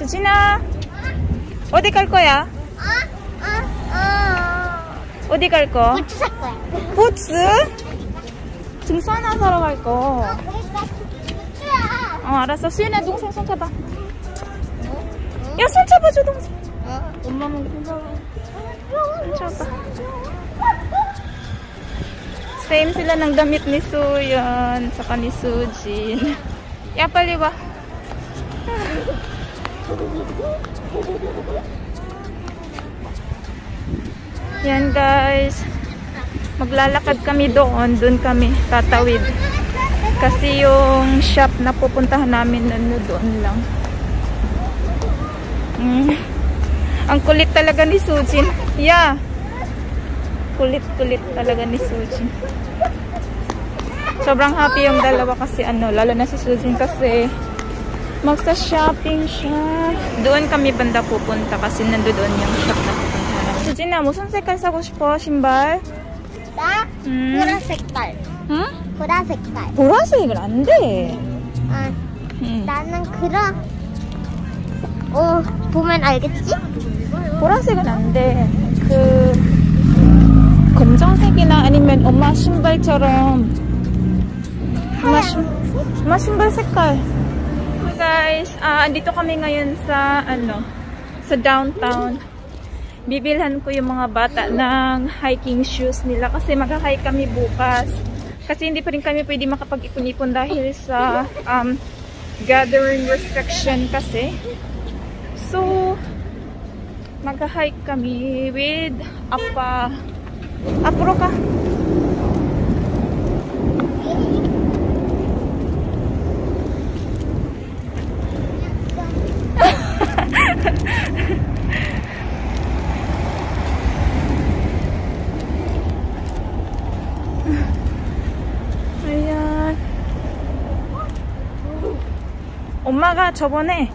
수진아 어디 갈 거야? 어? 어? 어디 갈 거? 어? 부츠 살 거야. 부츠? 등산화 사러 갈 거. 어, 부츠야. 어 알았어 수진아 동생 손 잡아 야 손 잡아줘 동생 어? 엄마만 무서워 손 잡아 same sila ng damit ni Suyon saka ni Sujin ya 빨리 와 yan guys. Maglalakad kami doon. Doon kami tatawid. Kasi yung shop na pupuntahan namin ano doon lang. Mm. ang kulit talaga ni Sujin. Yeah. Kulit kulit talaga ni Sujin. Sobrang happy yung dalawa kasi ano lalo na si Sujin kasi magsa shopping siya doon kami banda pupunta kasi nandoon yung shop na namin Sujin 무슨 색깔 사고 싶어 신발 나 음. 보라 색깔. 응? 보라 색깔. 보라색은 안 돼. 아, 응. 나는 그런 어 보면 알겠지? 보라색은 안 돼. 그 검정색이나 아니면 엄마 신발처럼 엄마, 신, 엄마 신발 색깔. Guys, ah andito kami ngayon sa ano sa downtown. Bibilhan ko yung mga bata ng hiking shoes nila kasi mag-hike kami bukas. Kasi hindi pa rin kami pwede makapag-ipon-ipon dahil sa um, gathering restriction kasi. So, mag-hike kami with Apa. Apuro ka. 아야. 엄마가 저번에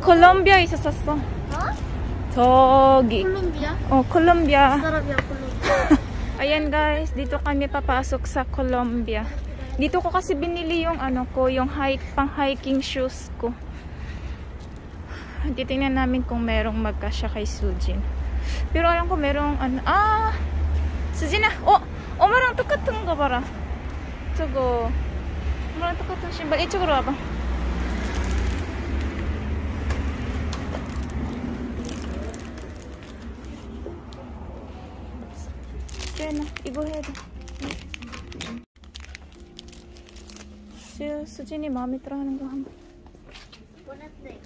콜롬비아 있었었어. 어? 저기. 콜롬비아? Oh, Colombia. 사람이야 콜롬비아. Ayan guys, dito kami papasok sa Colombia. Dito ko kasi binili yung ano ko, yung hike, pang hiking shoes ko. Titingnan namin kung merong magkasya kay Sujin. Pero alam ko merong ano, ah! Sujin na! Oh! 엄마랑 똑같은 거 봐라. 저거. 엄마랑 똑같은 신발. 이쪽으로 와봐. 수연아, 이거 해야 돼. 수, 수진이 마음에 들어 하는 거 한번. 보라색.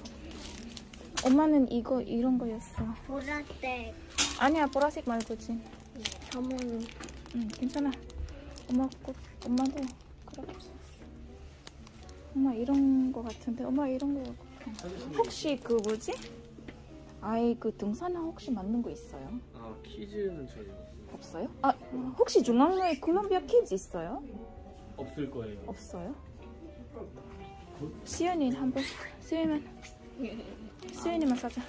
엄마는 이거, 이런 거였어. 보라색. 아니야, 보라색 말고지. 저모는 응, 괜찮아. 엄마 꼭, 엄마도 그렇게. 엄마 이런 거 같은데? 엄마 이런 거 같아. 혹시 그 뭐지? 아이 그 등산화 혹시 맞는 거 있어요? 아 키즈는 전혀 없어요? 아 혹시 중앙로에 콜롬비아 키즈 있어요? 없을 거예요. 없어요? 수연이 한번 수연이만 수연이만 사자.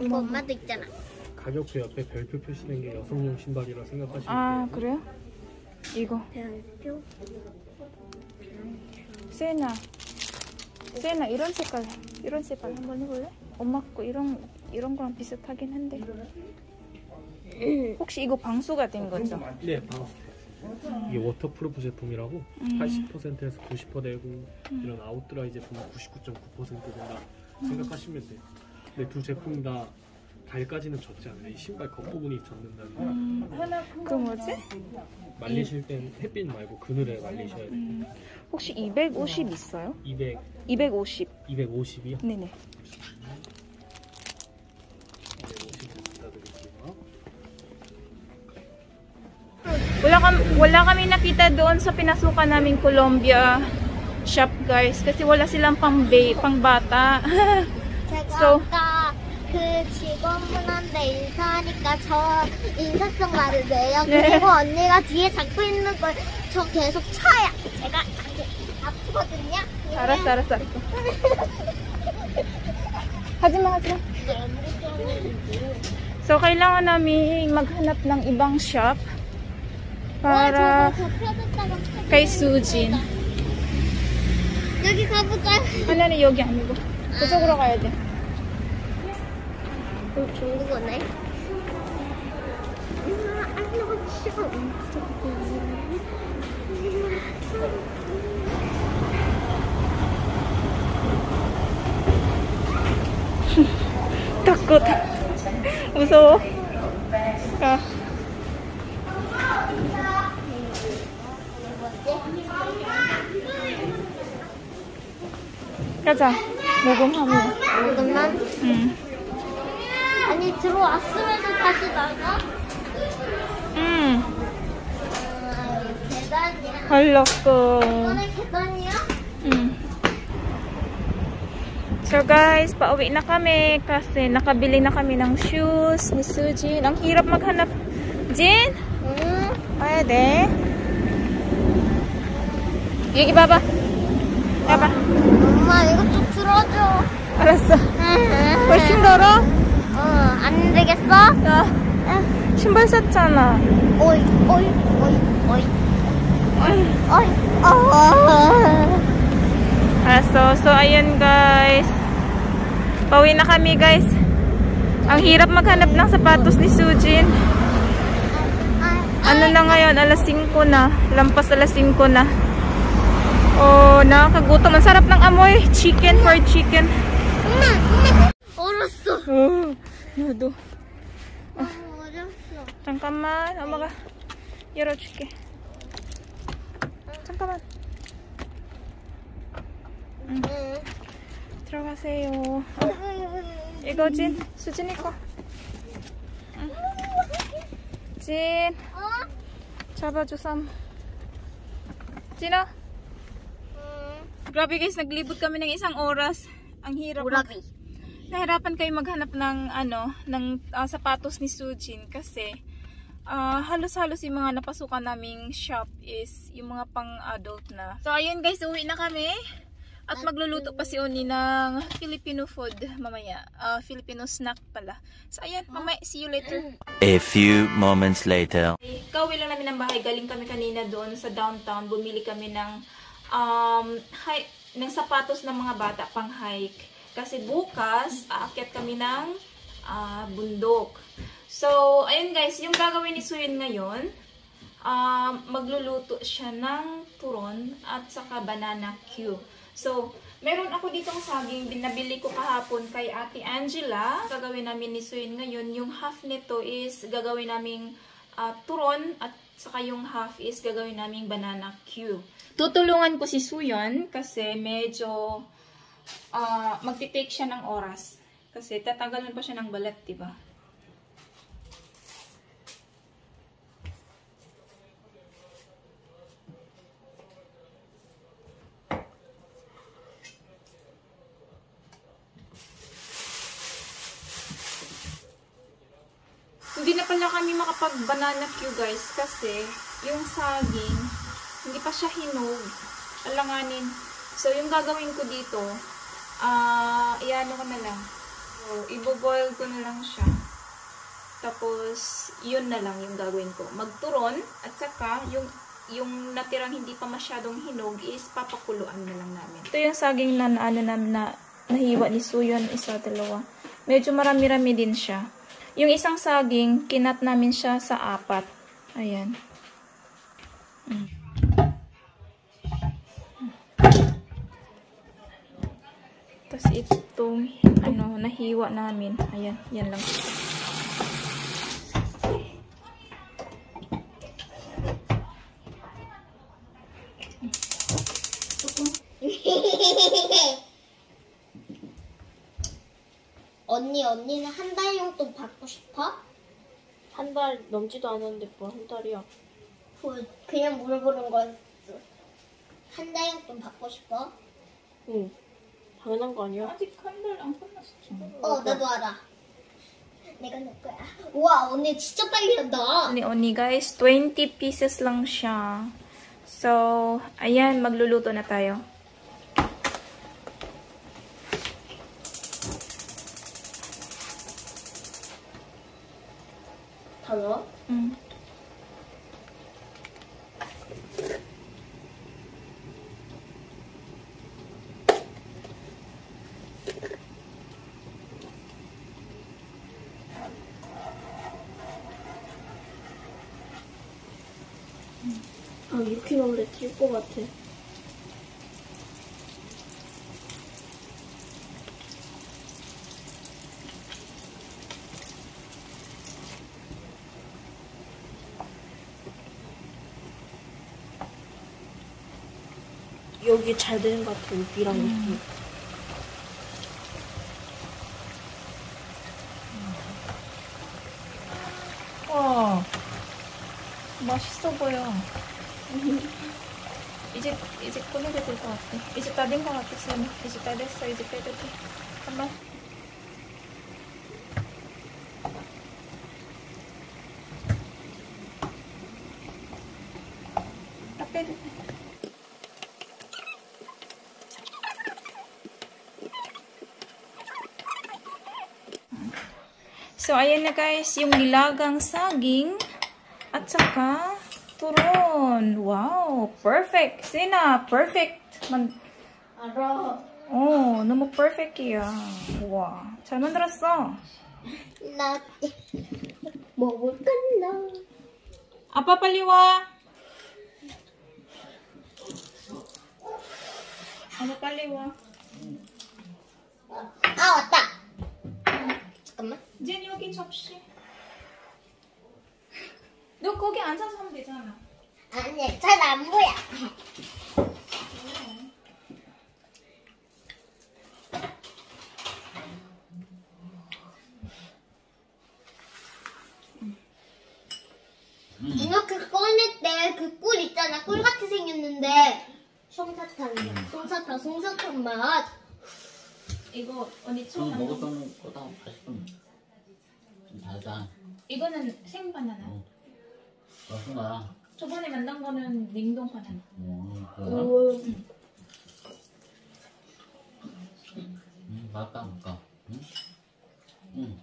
이거 엄마도 있잖아. 가격표 옆에 별표 표시된 게 여성용 신발이라 생각하시면 아 돼요. 그래요? 이거 별표. 수연아 수연아 이런 색깔 이런 색깔 한번 해볼래? 엄마 거 이런 이런 거랑 비슷하긴 한데 혹시 이거 방수가 된 거죠? 네, 방수. 이게 waterproof 제품이라고 음. 80%에서 90% 되고 이런 OutDry 제품은 99.9% 된다 생각하시면 돼요. 근데 두 제품 다 발까지는 젖지 않아요. 이 신발 겉부분이. 음, 그 뭐지? 말리실 땐 햇빛 말고 그늘에 말리셔야 돼요. 음, 혹시 250 있어요? 200, 250 250이요? 네네 250 갖다 드릴게요. Wala, kam, wala kami nakita doon sa pinasukan namin Colombia shop guys kasi wala silang pang, ba- pang bata So- 그 직원분한테 인사하니까 저 인사성 말을 내요. 네. 그리고 언니가 뒤에 잡고 있는 걸 저 계속 쳐요. 제가 이렇게 아프거든요. 알았어 알았어 알았어 하지마 하지마 So, kailangan namin maghanap ng ibang shop Para 더 펴졌다가 kay Sujin. 여기 가보자. Ano na 여기 아니고. 그쪽으로 가야 돼. 어, 중국어네. takot. 무서워. 가. 가자. 모금하면. 잠깐만. 응. 아니 들어왔으면서 다시 나가? 응. 아, 계단이야. 할로코. 이번에 계단이야? Mm. So guys, pauwi na kami kasi nakabili na kami ng shoes ni Sujin. Ang hirap maghanap. Jin? 응. Pwede. 여기 봐봐. 봐봐. 엄마 이거 좀 들어줘. 알았어. 응. 훨씬 더러? 어, 안 되겠어? 야, 신발 샀잖아. 오이, 오이, 오이, 오이. 오이, 어. Alright, so ayun guys. Pauwi na kami guys. Ang hirap maghanap ng sapatos ni Sujin. Ano na ngayon? Alas 5 na. Lampas alas 5 na. Oh, nakakagutom. Ang sarap ng amoy. Chicken for chicken. 얼었어. Oh, 나도. 얼었어. 잠깐만. 엄마가 열어줄게. 잠깐만. 응. 들어가세요. 이거 진. 수진이 거. 응. 진. 어? 잡아줘, Sam. Sino? Grabe guys, naglibot kami ng isang oras. Ang hirap. 오라비. Nahirapan kayo maghanap ng ano, ng ah, sapatos ni Sujin kasi ah, halos-halos yung mga napasukan naming shop is yung mga pang-adult na. So ayun guys, uwi na kami. At magluluto pa si Oni ng Filipino food mamaya. Ah, Filipino snack pala. So ayan, mamaya, see you later. A few moments later. Kauwi lang namin ng bahay. Galing kami kanina doon sa downtown. Bumili kami ng um, hike, ng sapatos ng mga bata pang hike. Kasi bukas, aakyat kami ng ah, bundok. So, ayun guys, yung gagawin ni Suyun ngayon, um, magluluto siya ng turon at saka banana Q. So, meron ako dito saging binabili ko kahapon kay Ate Angela. Gagawin namin ni Suyun ngayon, yung half nito is gagawin naming ah, turon at saka yung half is gagawin naming banana Q. Tutulungan ko si Suyon kasi medyo ah magti-take siya ng oras. Kasi tatanggalan pa siya ng balat, ba? Hindi na pala kami makapag-banana Q guys kasi yung saging hindi pa siya hinog. Alanganin. So yung gagawin ko dito, ah, iano ko na lang. So, iboboil ko na lang siya. Tapos, yun na lang yung gagawin ko. Magturon at saka yung yung natirang hindi pa masyadong hinog is papakuluan na lang namin. Ito yung saging na ano na, na nahiwa ni Suyon, isa, dalawa. Medyo marami-rami din siya. Yung isang saging, kinat namin siya sa apat. Ayan. Tapos itong, ano, nahiwa namin. Ayan, yan lang. 언니, 언니는 한 달 용돈 받고 싶어? 한 달 넘지도 않았는데 뭐한 달이야. 그, 그냥 물어보는 거였어. 한 달 용돈 받고 싶어? 응. 당연한 거 아니야? 아직 한 달 안 끝났어. 어, 나도 알아. 내가 낼 거야. 우와, 언니 진짜 빨리 한다. Ni Oni guys, 20 pieces lang siya. So, ayan, magluluto na tayo. 다 넣어? Mm. 아 이렇게 먹는데 찔것 같아. 여기 잘 되는 것 같아 여기랑 여기. 와, 맛있어 보여. 이제 이제 꺼내도 될 것 같아. 이제 다 된 것 같아, 쌤. 이제 다 됐어. 이제 빼도 돼. 잠깐만. 다 빼도 돼. So, ayan na guys, yung nilagang saging at saka turon. Wow, perfect. Sina, perfect. Man 알아. 어, 너무 perfect이야. 와, 잘 만들었어. 나 먹을 건나. 아빠 빨리 와. 아빠 빨리 와. 아 왔다. 잠깐만. 젠 여기 접시. 너 거기 앉아서 하면 되잖아. 아니 잘 안 보여. 이렇게 꺼낼 때 그 꿀 있잖아. 꿀같이 생겼는데 솜사탕이야. 솜사탕, 솜사탕 맛. 이거 언니 처음 만든. 먹었던 거다 맛있음. 좀 달다. 이거는 생바나나. 어. 거야. 저번에 만든 거는 냉동 바나나. 어, 그래? 오. 음, 맛있다, 맛있다. 응? 응.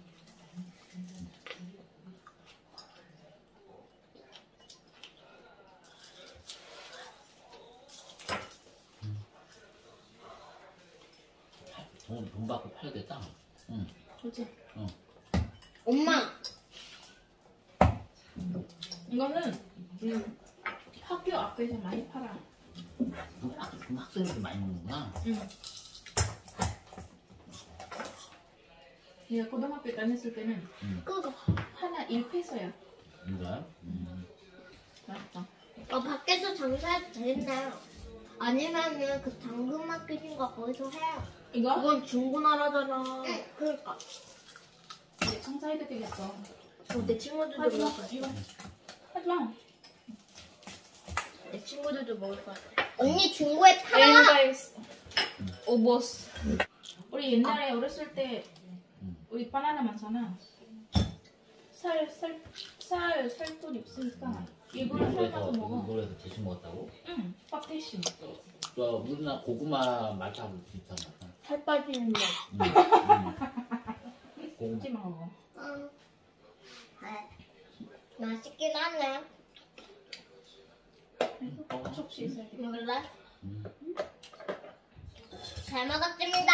돈, 돈 받고 팔겠다. 응, 그지? 응. 엄마. 이거는 음, 학교 앞에서 많이 팔아. 학- 학생들 많이 먹는구나. 응. 내가 고등학교 다녔을 때는 그거. 하나 1페소야. 이거야? 음. 어, 밖에서 장사해도 되겠네요. 아니면은 그 당근 맡기신 거 거기서 해요. 이거? 그건 중고나라잖아. 응, 그러니까. 이제 청사해도 되겠어. 어, 내 친구들도 하지 마. 거야. 이거. 마. 내 친구들도 먹을 거야. 언니 중고에 팔아. 엔가이스. 오보스. 우리 옛날에 어렸을 때 우리 바나나 많잖아. 살, 살, 살, 살돈 없으니까 이거를 이거에서 삶아서 먹어. 이거에서 대신 먹었다고? 응, 밥 대신. 저 우리나라 고구마 맛하고 비슷한 맛. 살 빠지는 맛. 음, 음. 고구마. 먹어. 응. 네. 맛있긴 하네. 어. 먹을래? 음. 잘 먹었습니다.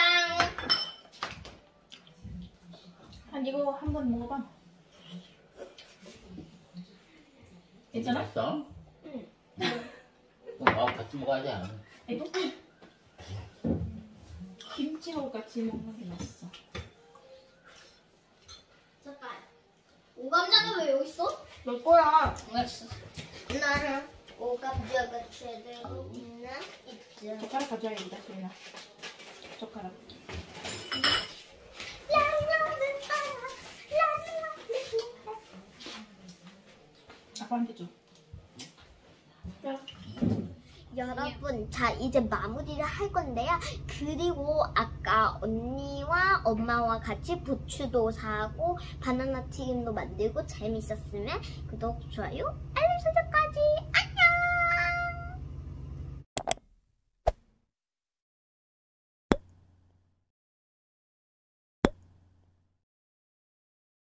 한 이거 한 번 먹어봐. 괜찮아? 맛있어? 응. 그럼 와 같이 먹어야지. 이거? 김치하고 같이 먹는 게 맛있어. 잠깐. 오감자는 왜 여기 있어? 너 거야. 알았어. 나는 오감자가 제대로 있나? 있죠. 젓가락 가져야겠다, 소연아. 젓가락. 아빠한테 줘. 여러분, 자 이제 마무리를 할 건데요. 그리고 아까 언니와 엄마와 같이 부추도 사고 바나나 튀김도 만들고 재밌었으면 구독, 좋아요, 알림 설정까지